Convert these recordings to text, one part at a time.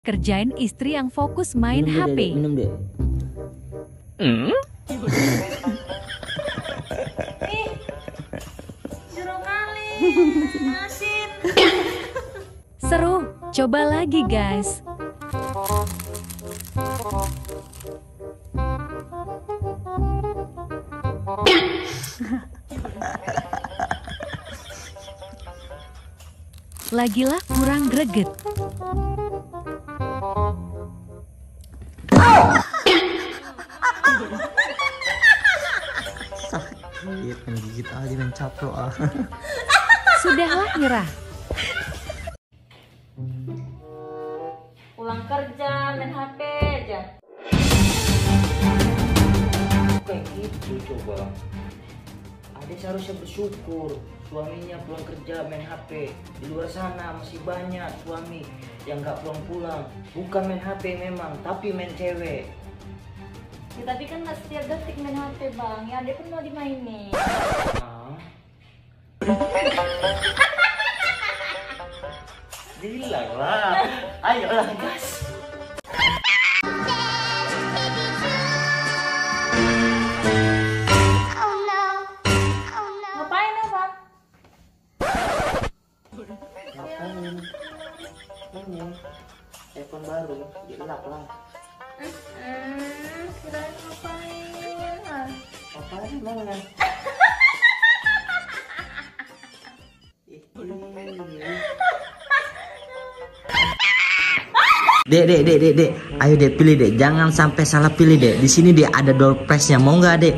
Kerjain istri yang fokus main minum HP. Minum deh. Asin. Seru, coba lagi guys. Lagilah kurang greget. Kan gigit aja main capro ah. Sudahlah nyerah. Pulang kerja main HP aja. Kayak gitu coba. Ade seharusnya bersyukur suaminya pulang kerja main HP. Di luar sana masih banyak suami yang nggak pulang-pulang. Bukan main HP memang, tapi main cewek. Ya, tapi kan nggak setiap detik main HP bang. Ya dia pun mau dimainin. Bilang lah. Ayolah gas. Ini telepon baru dilap lah. Hmm, kirain ngapain? Ah. Apaan mana? Dek, dek, dek, dek, dek, ayo dek pilih dek, jangan sampai salah pilih dek. Di sini dek ada door prize-nya, mau nggak dek?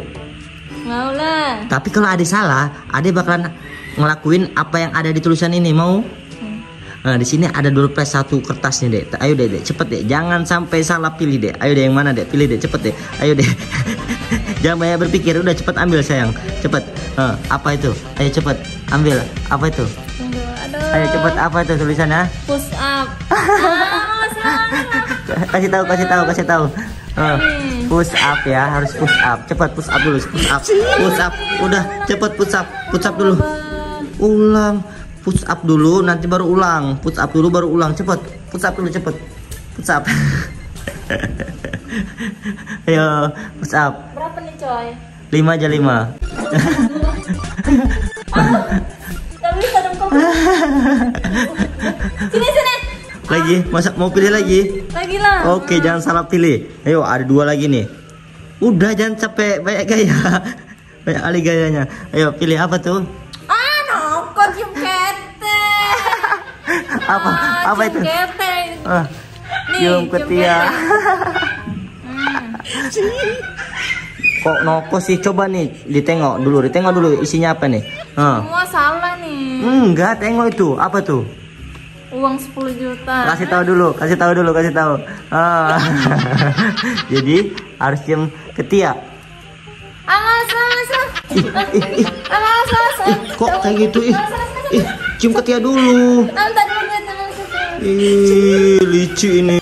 Mau lah. Tapi kalau ada salah, ada bakalan ngelakuin apa yang ada di tulisan ini, mau? Nah, di sini ada door prize satu kertas nih dek. Ayo dek, dek, cepet dek, jangan sampai salah pilih dek. Ayo dek, yang mana dek? Pilih dek, cepet dek. Ayo dek. jangan banyak berpikir, udah cepet ambil sayang, cepet. Eh, apa itu? Ayo cepet, ambil. Apa itu? Aduh. Ayo cepet, apa itu tulisannya? Push up. Ah, kasih tahu kasih tahu kasih tahu Eh, push up ya harus push up cepat push up dulu push up push up udah cepet push up push up dulu ulang push up dulu nanti baru ulang push up dulu baru ulang cepet push up dulu cepet push up ayo push up Berapa nih coy? lima aja lima Gak bisa dong kok. Sini sini. lagi masa mau pilih lagi Lagi lah. Oke, jangan salah pilih. Ayo, ada dua lagi nih. Udah, jangan capek banyak gaya. Banyak kali gayanya. Ayo, pilih apa tuh? Apa? Ah, apa itu? Ah, cium ketiak. Hmm. Kok nopo sih? Coba nih, ditengok dulu. Ditengok dulu isinya apa nih? Ah. Semua salah nih. Enggak, tengok itu. Apa tuh? Uang 10 juta. Kasih tahu dulu, kasih tahu dulu, kasih tahu. Ah. Jadi harus cium ketiak. Salah. Ih, ih, ih, ih, kok kayak gitu ih? Ih, cium ketiak dulu. Ih, licik ini.